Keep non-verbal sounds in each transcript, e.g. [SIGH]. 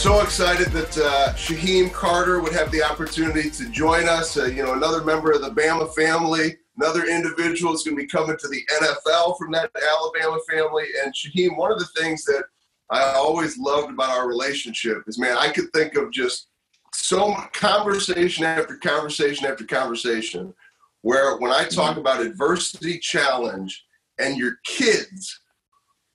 so excited that uh, Shyheim Carter would have the opportunity to join us. Uh, you know, another member of the Bama family, another individual is going to be coming to the NFL from that Alabama family. And Shyheim, one of the things that I always loved about our relationship is, man, I could think of just so much conversation after conversation after conversation where when I talk mm-hmm. about adversity challenge and your kids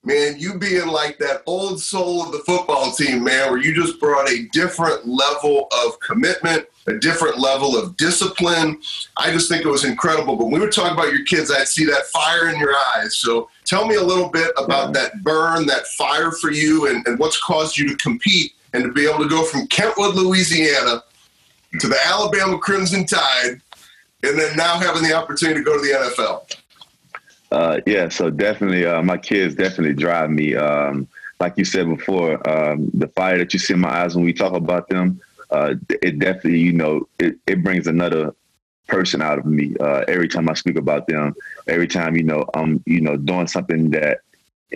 man, you being like that old soul of the football team, man, where you just brought a different level of commitment, a different level of discipline. I just think it was incredible. But when we were talking about your kids, I'd see that fire in your eyes. So tell me a little bit about that burn, that fire for you, and, and what's caused you to compete and to be able to go from Kentwood, Louisiana to the Alabama Crimson Tide, and then now having the opportunity to go to the NFL. Uh, yeah, so definitely, uh, my kids definitely drive me. Um, like you said before, um, the fire that you see in my eyes when we talk about them, uh, it definitely, you know, it, it brings another person out of me uh, every time I speak about them. Every time, you know, I'm, you know, doing something that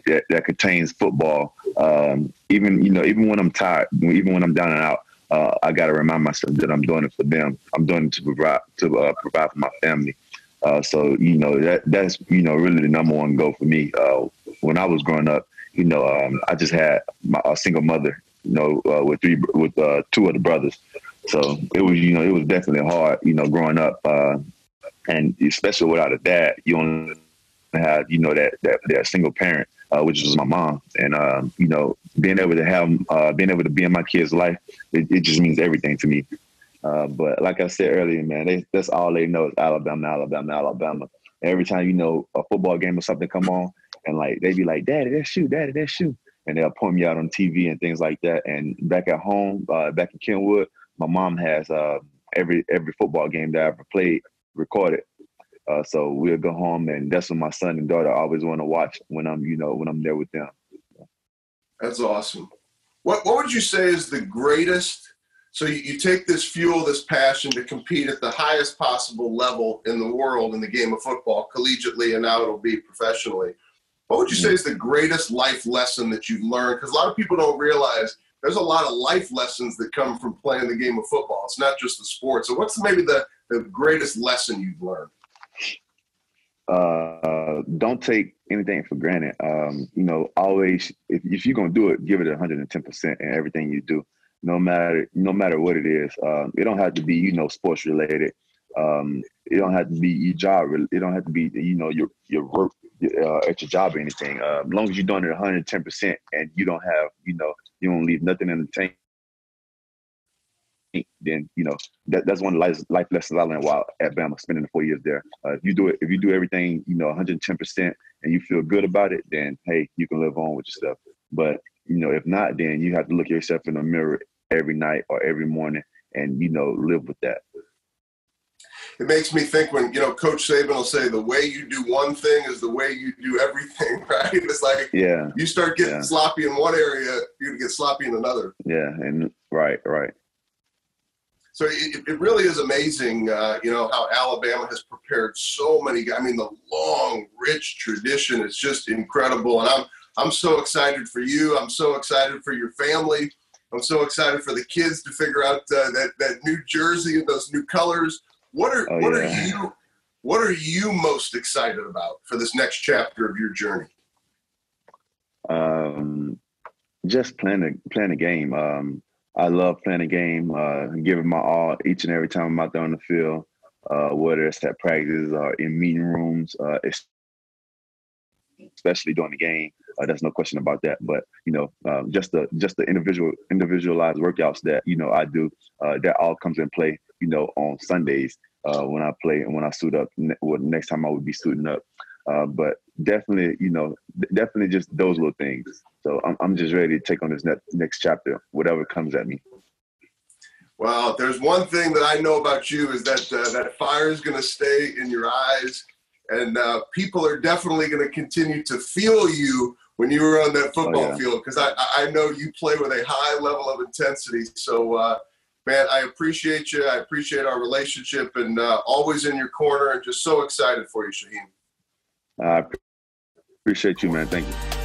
that, that contains football. Um, even, you know, even when I'm tired, even when I'm down and out, uh, I got to remind myself that I'm doing it for them. I'm doing it to provide to uh, provide for my family. Uh, so you know that that's you know really the number one goal for me. Uh, when I was growing up, you know, um, I just had my, a single mother, you know, uh, with three with uh, two other brothers. So it was you know it was definitely hard, you know, growing up, uh, and especially without a dad, you only have you know that that, that single parent. Uh, which was my mom, and um, you know, being able to have, being able to be in my kid's life, it, it just means everything to me. Uh, but like I said earlier, man, they, that's all they know is Alabama, Alabama, Alabama. Every time you know a football game or something come on, and like they be like, "Daddy, that shoe, Daddy, that shoe," and they'll point me out on TV and things like that. And back at home, uh, back in Kentwood, my mom has uh, every every football game that I ever played recorded. Uh, so we'll go home, and that's what my son and daughter always want to watch when I'm, you know, when I'm there with them. That's awesome. What What would you say is the greatest so you, you, take this fuel, this passion to compete at the highest possible level in the world in the game of football, collegiately, and now it'll be professionally. What would you say is the greatest life lesson that you've learned? Because a lot of people don't realize there's a lot of life lessons that come from playing the game of football. It's not just the sport. So what's maybe the, the greatest lesson you've learned? Uh, don't take anything for granted. Um, you know, always, if, if you're going to do it, give it 110% in everything you do no matter no matter what it is. Um, it don't have to be you know sports related. Um, it don't have to be your job. It don't have to be you know your your work uh, at your job or anything. Uh, as long as you're doing it 110 percent and you don't have you know you don't leave nothing in the tank. Then you know that, that's one of the life, life lessons I learned while at Bama, spending the four years there. Uh, if you do it, if you do everything, you know, 110 percent, and you feel good about it, then hey, you can live on with your stuff. But you know, if not, then you have to look yourself in the mirror every night or every morning and, you know, live with that. It makes me think when, you know, Coach Saban will say the way you do one thing is the way you do everything, [LAUGHS] right? It's like yeah, you start getting yeah. sloppy in one area, you're gonna get sloppy in another. Yeah, and right, right. So it, it really is amazing, uh, you know, how Alabama has prepared so many. I mean, the long, rich tradition is just incredible, and I'm I'm so excited for you. I'm so excited for your family. I'm so excited for the kids to figure out uh, that that new jersey and those new colors. What are oh, what yeah. are you what are you most excited about for this next chapter of your journey? Um, just playing a playing a game. Um, I love playing a game, uh, giving my all each and every time I'm out there on the field, uh, whether it's at practice or in meeting rooms. Uh, especially during the game. Uh, there's no question about that. But you know, um, just the just the individual individualized workouts that you know I do, uh, that all comes in play. You know, on Sundays uh, when I play and when I suit up. Ne- well, next time I would be suiting up. Uh, but definitely, you know, definitely just those little things. So I'm I'm just ready to take on this next next chapter, whatever comes at me. Well, there's one thing that I know about you is that uh, that fire is going to stay in your eyes and uh, people are definitely going to continue to feel you when you were on that oh, football oh, yeah. field because I, I know you play with a high level of intensity. So, uh, man, I appreciate you. I appreciate our relationship and uh, always in your corner and just so excited for you, Shyheim. I appreciate you, man. Thank you.